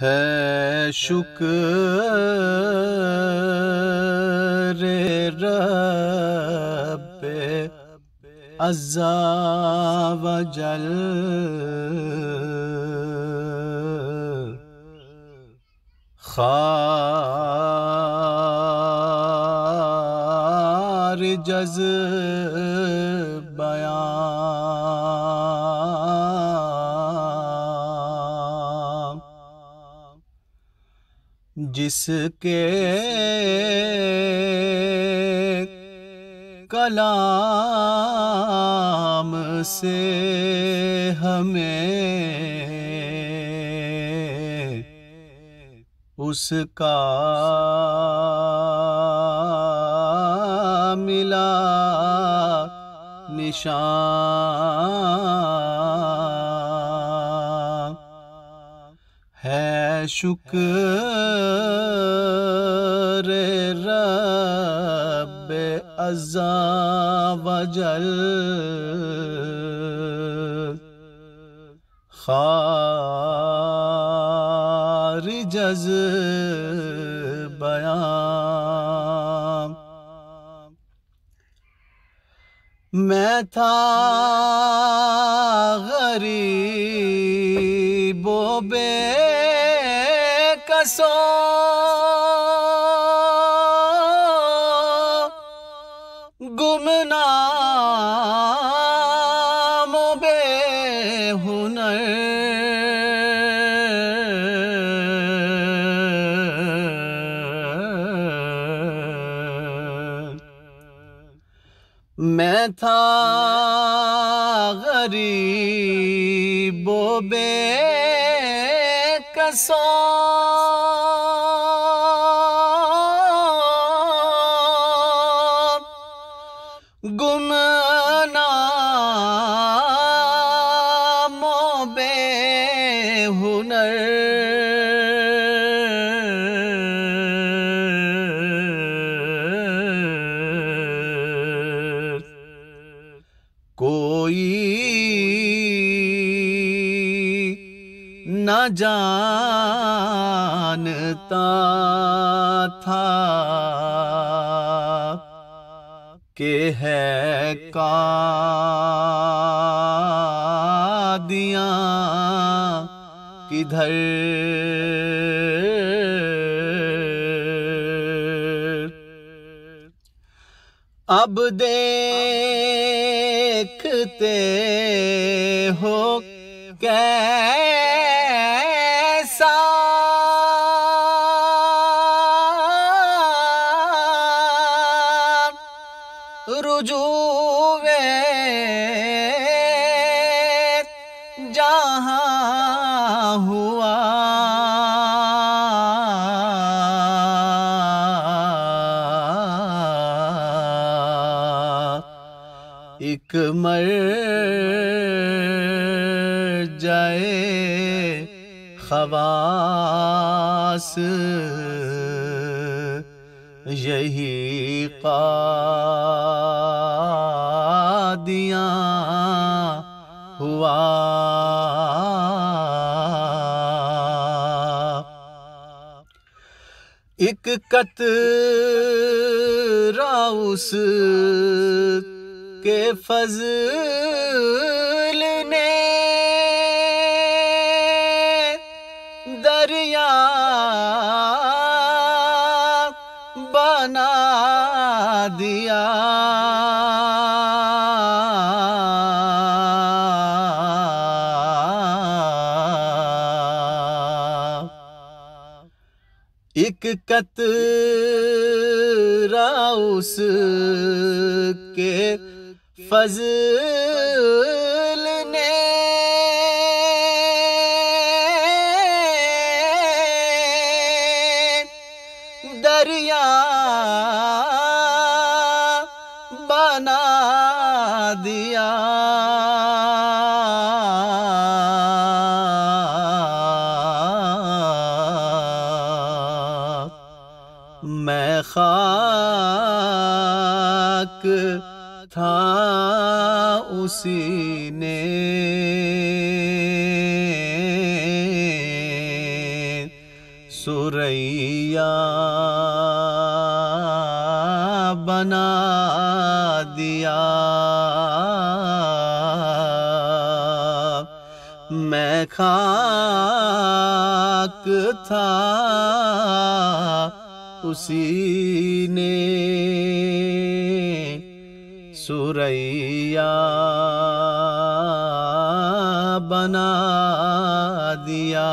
है शुक्र रब अज़्ज़ा वजल। खार जज़ जिसके कलाम से हमें उसका मिला निशान। शुक्र रब अज़ा वजल। खार जज बयान। मैं था गरीब बे कसो गुमनाम बे हुनर मैं था गरीब बे कसो गुमनामो बे हुनर कोई न जानता था के है कादियाँ किधर? अब देखते हो कैसा एक मर जाए खवास। यही कादियाँ हुआ। एक कतरा उस के फजल ने दरिया बना दिया। एक कतरा उस के फजल ने दरिया बना दिया। मैं खाक था उसी ने सुरैया बना दिया। मैं खाक था उसी ने। सुरैया बना दिया।